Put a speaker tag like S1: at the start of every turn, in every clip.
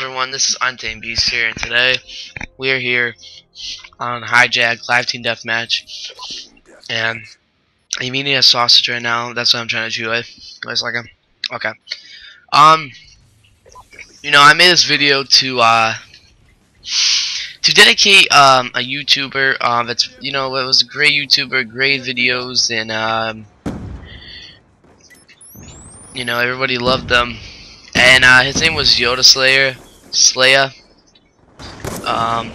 S1: everyone, this is Untamed Beast here, and today we are here on Hijack Live Team Deathmatch, and I'm eating a sausage right now, that's what I'm trying to chew it. Wait a second. Okay. Um, you know, I made this video to, uh, to dedicate, um, a YouTuber, um, that's, you know, it was a great YouTuber, great videos, and, um, you know, everybody loved them and uh, his name was Yoda Slayer, Slayer. Um,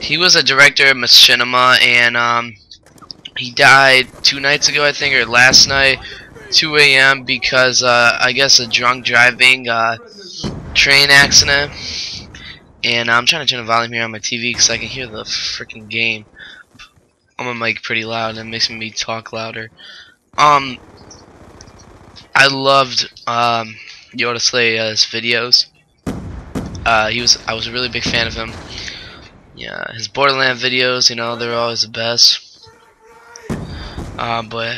S1: he was a director of Machinima, and um, he died two nights ago, I think, or last night, 2 a.m. because uh, I guess a drunk driving uh, train accident. And I'm trying to turn the volume here on my TV because I can hear the freaking game. I'm on mic pretty loud, and it makes me talk louder. Um, I loved um, Yoda Slayer's videos. Uh, he was I was a really big fan of him. Yeah, his Borderland videos, you know, they're always the best. Uh, but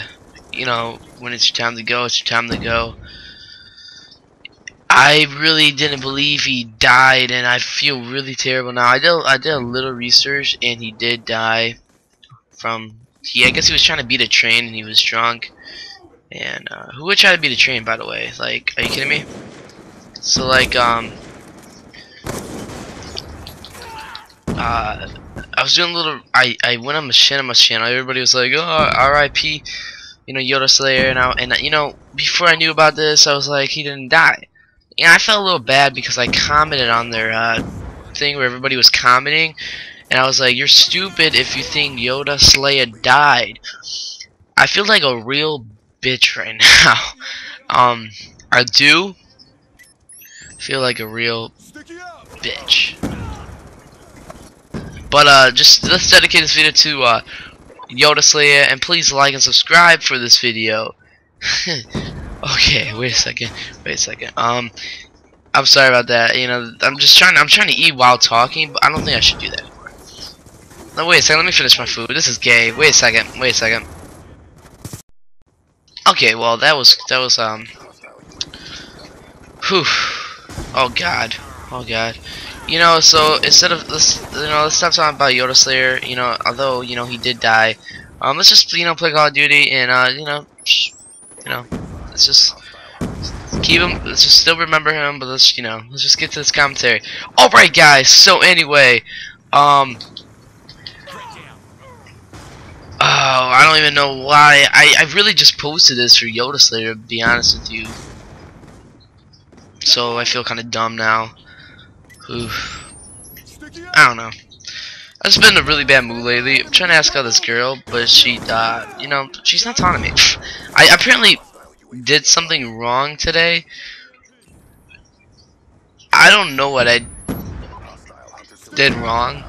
S1: you know, when it's your time to go, it's your time to go. I really didn't believe he died, and I feel really terrible now. I did I did a little research, and he did die from. He I guess he was trying to beat a train, and he was drunk. And uh, who would try to beat a train, by the way? Like, are you kidding me? So like, um, uh, I was doing a little. I I went on Machinima's channel. Everybody was like, "Oh, R.I.P." You know, Yoda Slayer, and I, and you know, before I knew about this, I was like, he didn't die. And I felt a little bad because I commented on their uh, thing where everybody was commenting, and I was like, "You're stupid if you think Yoda Slayer died." I feel like a real bitch right now. um, I do feel like a real bitch. But uh, just let's dedicate this video to uh, Yoda Slayer, and please like and subscribe for this video. okay, wait a second. Wait a second. Um, I'm sorry about that. You know, I'm just trying. I'm trying to eat while talking, but I don't think I should do that anymore. No, wait a second. Let me finish my food. This is gay. Wait a second. Wait a second. Okay, well that was that was um. Whew. Oh God. Oh God. You know, so instead of you know let's stop talking about Yoda Slayer. You know, although you know he did die. Um, let's just you know play Call of Duty and uh you know, you know, let's just keep him. Let's just still remember him, but let's you know let's just get to this commentary. All right, guys. So anyway, um. Oh, I don't even know why. I, I really just posted this for Yoda Slayer, to be honest with you. So I feel kind of dumb now. Oof. I don't know. I've just been in a really bad mood lately. I'm trying to ask out this girl, but she, uh, you know, she's not talking to me. I apparently did something wrong today. I don't know what I did wrong.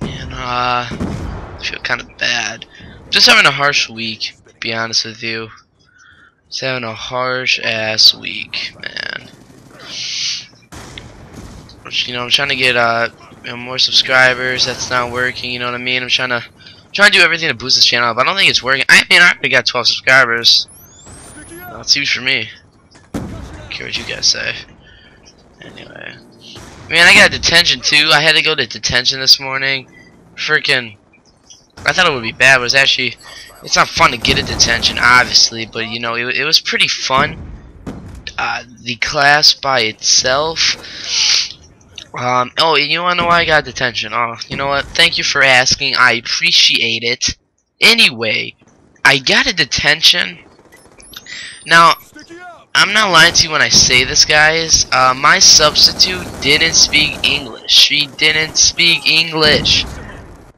S1: And, uh, I feel kind of bad. Just having a harsh week, be honest with you. Just having a harsh ass week, man. You know, I'm trying to get uh you know, more subscribers. That's not working. You know what I mean? I'm trying to trying to do everything to boost this channel, but I don't think it's working. I mean, I already got 12 subscribers. That's huge for me. Care what you guys say. Anyway, man, I got detention too. I had to go to detention this morning. Freaking. I thought it would be bad, but it's actually it's not fun to get a detention, obviously, but you know it, it was pretty fun. Uh, the class by itself. Um, oh, you wanna know why I got detention? Oh, you know what? Thank you for asking. I appreciate it. Anyway, I got a detention. Now, I'm not lying to you when I say this, guys. Uh, my substitute didn't speak English. She didn't speak English.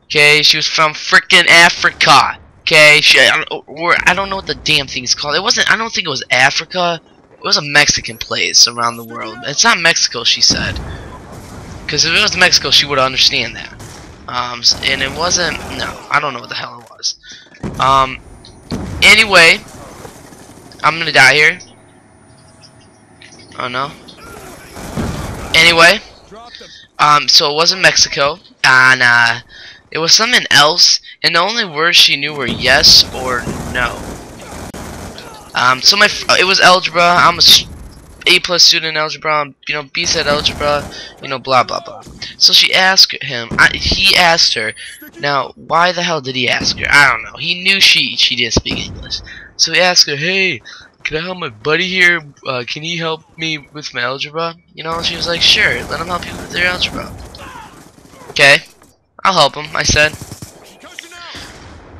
S1: Okay, she was from freaking Africa. Okay, she, I, or I don't know what the damn thing is called. It wasn't. I don't think it was Africa. It was a Mexican place around the world. It's not Mexico, she said. Because if it was Mexico, she would understand that. Um, and it wasn't. No, I don't know what the hell it was. Um. Anyway, I'm gonna die here. Oh no. Anyway, um, so it wasn't Mexico, and uh. It was something else, and the only words she knew were yes or no. Um, so my it was algebra. I'm a A plus student algebra, you know, B set algebra, you know, blah blah blah. So she asked him, I, he asked her. Now, why the hell did he ask her? I don't know. He knew she she didn't speak English, so he asked her, hey. Can I help my buddy here? Uh, can he help me with my algebra? You know, she was like, sure, let him help you with your algebra. Okay, I'll help him, I said.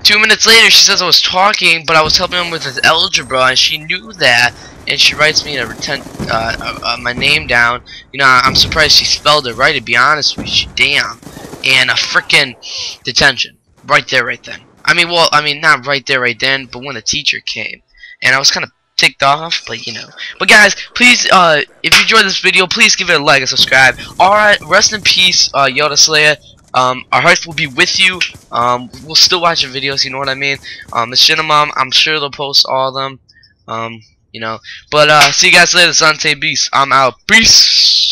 S1: Two minutes later, she says I was talking, but I was helping him with his algebra, and she knew that, and she writes me a retent, uh, uh, my name down. You know, I'm surprised she spelled it right, to be honest with you. Damn. And a freaking detention. Right there, right then. I mean, well, I mean, not right there, right then, but when the teacher came. And I was kind of ticked off, but you know. But guys, please, uh, if you enjoyed this video, please give it a like and subscribe. Alright, rest in peace, uh, Yoda Slayer. Um, our hearts will be with you. Um, we'll still watch your videos, you know what I mean? Um, the Machinima, I'm sure they'll post all of them. Um, you know. But, uh, see you guys later, Sante Beast. I'm out. Peace!